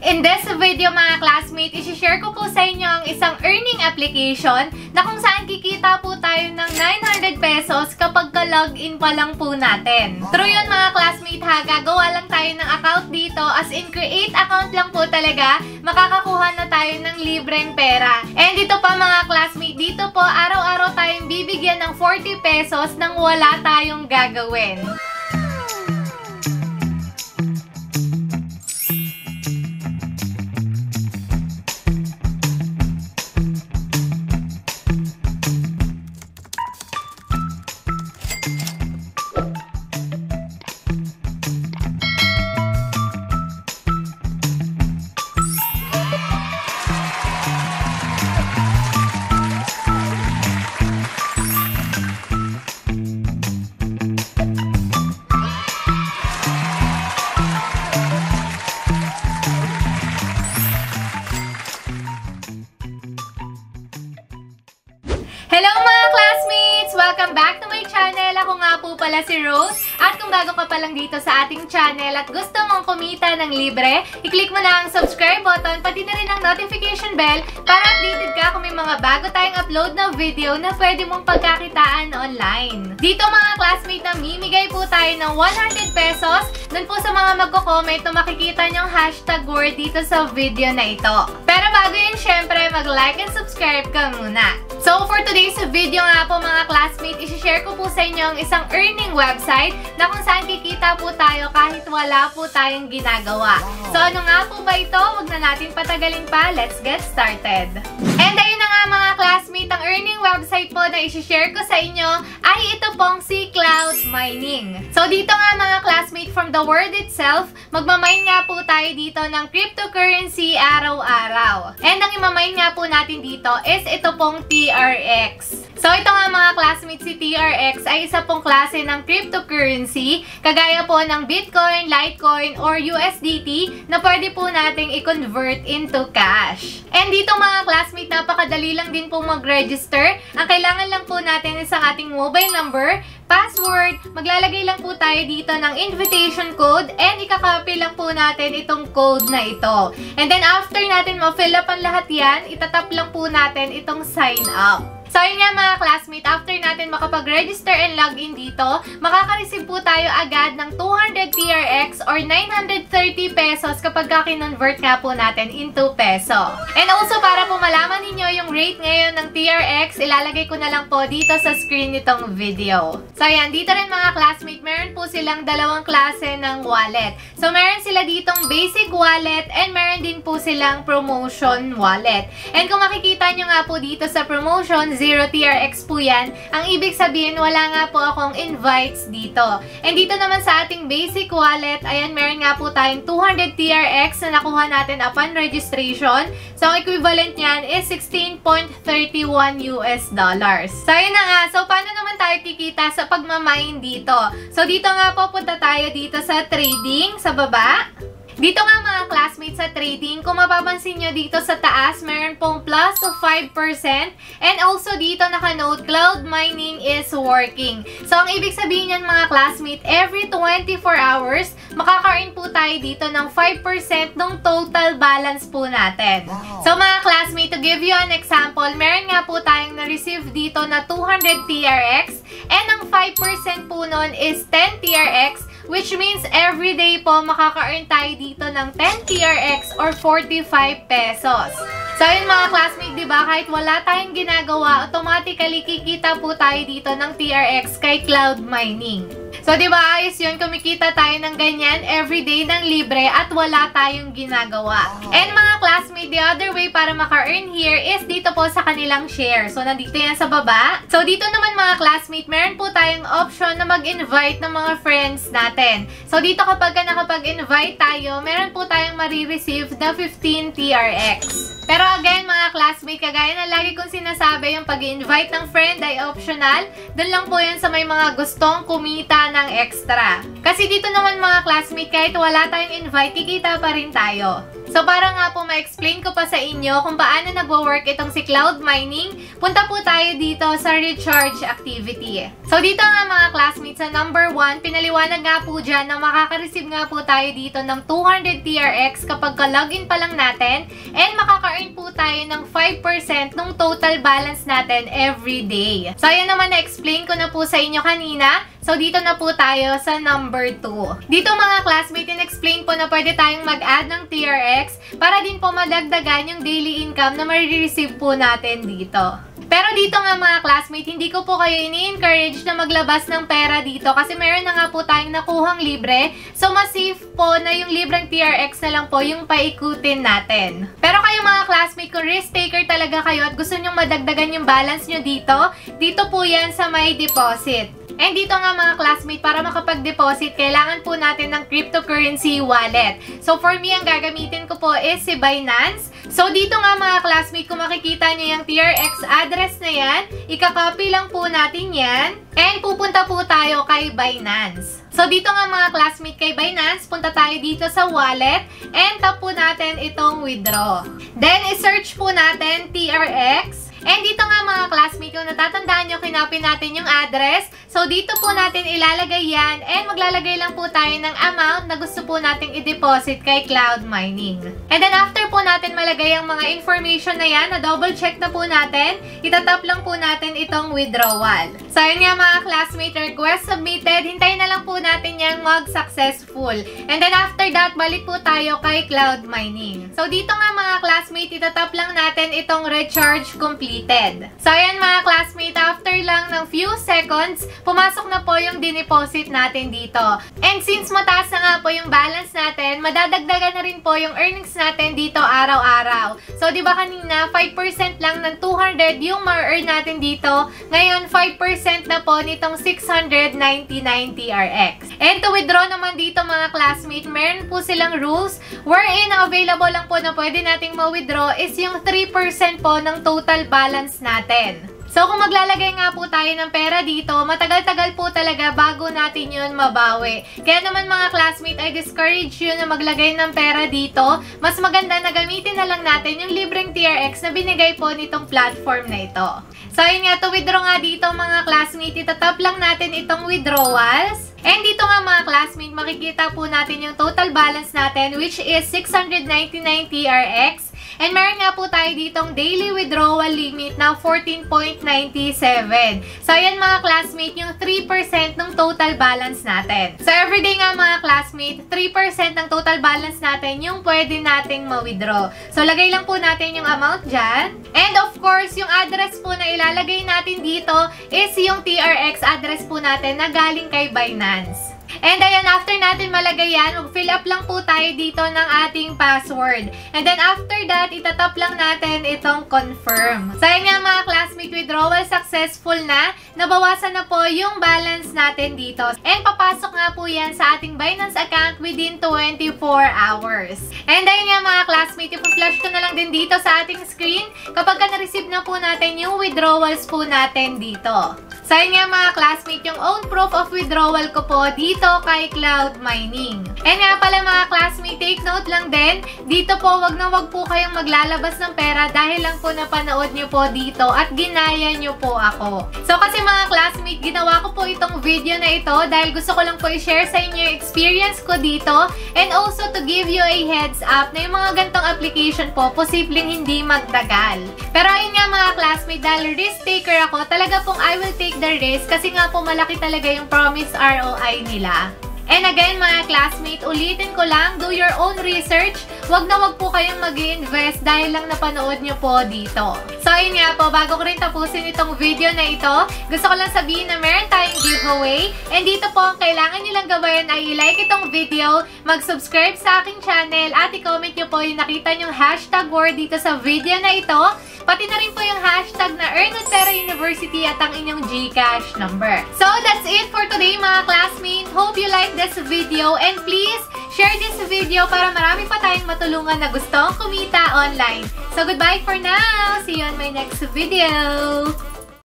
In this video mga classmate, isi-share ko po sa inyo ang isang earning application na kung saan kikita po tayo ng 900 pesos kapag ka-login pa lang po natin. True yun mga classmate ha, gagawa lang tayo ng account dito as in create account lang po talaga, makakakuha na tayo ng libreng pera. And dito pa mga classmate, dito po araw-araw tayong bibigyan ng 40 pesos nang wala tayong gagawin. At kung bago ka pa lang dito sa ating channel at gusto mong kumita ng libre, i-click mo na ang subscribe button pati na rin ang notification bell para updated ka kung may mga bago tayong upload na video na pwede mong pagkakitaan online. Dito mga classmates, namimigay po tayo ng 100 pesos. Doon po sa mga magko-comment na makikita nyong hashtag word dito sa video na ito. Pero bago yun, syempre, mag-like and subscribe ka muna. So, for today's video nga po mga classmates, isi-share ko po sa inyo ang isang earning website na kung saan kikita po tayo kahit wala po tayong ginagawa. So, ano nga po ba ito? Huwag na natin patagalin pa. Let's get started. And ayun na nga mga classmates, ang earning website po na isi-share ko sa inyo ay ito pong si Cloud Mining. So, dito nga mga classmates, from the word itself, magmamine nga po tayo dito ng cryptocurrency araw-araw. And ang imamine nga po natin dito is ito pong TRX. So, ito nga mga classmates, si TRX ay isa pong klase ng cryptocurrency, kagaya po ng Bitcoin, Litecoin, or USDT na pwede po nating i-convert into cash. And dito mga classmates, napakadali lang din po mag-register. Ang kailangan lang po natin is ang ating mobile number, password, maglalagay lang po tayo dito ng invitation code, and ikakopy lang po natin itong code na ito. And then after natin ma-fill up ang lahat yan, itatap lang po natin itong sign up. So, yun nga mga classmate, after natin makapag-register and login dito, makaka-receive po tayo agad ng 200 TRX or 930 pesos kapag ka-convert nga po natin into peso. And also, para po malaman ninyo yung rate ngayon ng TRX, ilalagay ko na lang po dito sa screen nitong video. So, yan, dito rin mga classmate, meron po silang dalawang klase ng wallet. So, meron sila ditong basic wallet and meron din po silang promotion wallet. And kung makikita nyo nga po dito sa promotion, 0 TRX po yan. Ang ibig sabihin, wala nga po akong invites dito. And dito naman sa ating basic wallet, ayan, meron nga po tayong 200 TRX na nakuha natin upon registration. So, ang equivalent niyan is 16.31 US dollars. So, yun na nga. So, paano naman tayo kikita sa pagmamine dito? So, dito nga po punta tayo dito sa trading, sa baba. Dito nga mga classmates sa trading, kung mapapansin nyo dito sa taas, meron pong plus of 5%. And also dito naka-note, cloud mining is working. So, ang ibig sabihin yan mga classmates, every 24 hours, makaka-earn po tayo dito ng 5% ng total balance po natin. So, mga classmates, to give you an example, meron nga po tayong na-receive dito na 200 TRX. And ang 5% po nun is 10 TRX which means every day po makaka-earn tayo dito ng 10 TRX or 45 pesos. So, yun mga classmates, di ba? Kahit wala tayong ginagawa, automatically kikita po tayo dito ng TRX kay cloud mining. So, di ba, ayos yun, kumikita tayo ng ganyan everyday ng libre at wala tayong ginagawa. And mga classmates, the other way para maka-earn here is dito po sa kanilang share. So, nandito yan sa baba. So, dito naman mga classmates, meron po tayong option na mag-invite ng mga friends natin. So, dito kapag ka nakapag-invite tayo, meron po tayong marireceive na 15 TRX. Pero again, mga classmates, kagaya na lagi kong sinasabi, yung pag-invite ng friend ay optional. Doon lang po yan sa may mga gustong kumita ng extra. Kasi dito naman mga classmates, kahit wala tayong invite, kikita pa rin tayo. So para nga po ma-explain ko pa sa inyo kung paano nagwo-work itong si cloud mining, punta po tayo dito sa recharge activity. So dito nga mga classmates, sa number 1, pinaliwanag nga po dyan na makaka-receive nga po tayo dito ng 200 TRX kapag ka-login pa lang natin and makaka-earn po tayo ng 5% ng total balance natin every day. So ayan naman na-explain ko na po sa inyo kanina. So, dito na po tayo sa number 2. Dito mga classmates, in-explain po na pwede tayong mag-add ng TRX para din po madagdagan yung daily income na marireceive po natin dito. Pero dito nga mga classmates, hindi ko po kayo ini-encourage na maglabas ng pera dito kasi meron na nga po tayong nakuhang libre. So, mas safe po na yung libreng TRX na lang po yung paikutin natin. Pero kayo mga classmates, kung risk taker talaga kayo at gusto nyong madagdagan yung balance nyo dito, dito po yan sa may deposit. And dito nga mga classmate, para makapag-deposit, kailangan po natin ng cryptocurrency wallet. So for me, ang gagamitin ko po is si Binance. So dito nga mga classmate, kung makikita nyo yung TRX address na yan, ikakopy lang po natin yan. And pupunta po tayo kay Binance. So dito nga mga classmate kay Binance, punta tayo dito sa wallet and tap po natin itong withdraw. Then, isearch po natin TRX. And dito nga mga classmate, kung natatandaan nyo, kinopy natin yung address. So, dito po natin ilalagay yan and maglalagay lang po tayo ng amount na gusto po nating i-deposit kay Cloud Mining. And then, after po natin malagay ang mga information na yan, na double check na po natin, itatap lang po natin itong withdrawal. So, yun nga mga classmate, request submitted. Hintayin na lang po natin yung mag-successful. And then, after that, balik po tayo kay Cloud Mining. So, dito nga mga classmate, itatap lang natin itong recharge completed. So, ayan mga classmate, seconds, pumasok na po yung dineposit natin dito. And since mataas na nga po yung balance natin, madadagdagan na rin po yung earnings natin dito araw-araw. So, di ba kanina, 5% lang ng 200 yung ma-earn natin dito. Ngayon, 5% na po nitong 699 TRX. And to withdraw naman dito mga classmate, meron po silang rules wherein available lang po na pwede nating ma-withdraw is yung 3% po ng total balance natin. So, kung maglalagay nga po tayo ng pera dito, matagal-tagal po talaga bago natin yun mabawi. Kaya naman mga classmate, I discourage you na maglagay ng pera dito. Mas maganda na gamitin na lang natin yung libreng TRX na binigay po nitong platform na ito. So, ayun nga, to withdraw nga dito mga classmate, itatap lang natin itong withdrawals. And dito nga mga classmate, makikita po natin yung total balance natin which is 699 TRX. And meron nga po tayo ditong daily withdrawal limit na 14.97. So, ayan mga classmate, yung 3% ng total balance natin. So, everyday nga mga classmate, 3% ng total balance natin yung pwede nating ma-withdraw. So, lagay lang po natin yung amount dyan. And of course, yung address po na ilalagay natin dito is yung TRX address po natin na galing kay Binance. And ayan, after natin malagay yan, mag-fill up lang po tayo dito ng ating password. And then after that, itatap lang natin itong confirm. So ayan nga mga classmate, withdrawal successful na. Nabawasan na po yung balance natin dito. And papasok nga po yan sa ating Binance account within 24 hours. And ayun nga mga classmate, ipo-flash ko na lang din dito sa ating screen kapag ka na-receive na po natin yung withdrawals po natin dito. So ayun nga mga classmate, yung own proof of withdrawal ko po dito kay Cloud Mining. And nga pala mga classmate, take note lang din, dito po wag na wag po kayong maglalabas ng pera dahil lang po napanood nyo po dito at ginaya nyo po ako. So kasi mga classmate, ginawa ko po itong video na ito dahil gusto ko lang po i-share sa inyo yung experience ko dito and also to give you a heads up na yung mga gantong application po, posibleng hindi magtagal. Pero ayun nga mga classmate, dahil risk taker ako, talaga pong I will take the risk kasi nga po malaki talaga yung promise ROI nila. And again, mga classmate, ulitin ko lang, do your own research. Huwag na wag po kayong mag invest dahil lang napanood nyo po dito. So, ayun nga po, bago ko rin tapusin itong video na ito, gusto ko lang sabihin na meron tayong giveaway. And dito po, ang kailangan nyo lang gawin ay i-like itong video, mag-subscribe sa aking channel, at i-comment nyo po yung nakita nyong hashtag word dito sa video na ito. Pati na rin po yung hashtag na Earn University at ang inyong GCash number. So, that's it for today mga classmates. Hope you like this video and please share this video para marami pa tayong matulungan na gustong kumita online. So, goodbye for now! See you on my next video!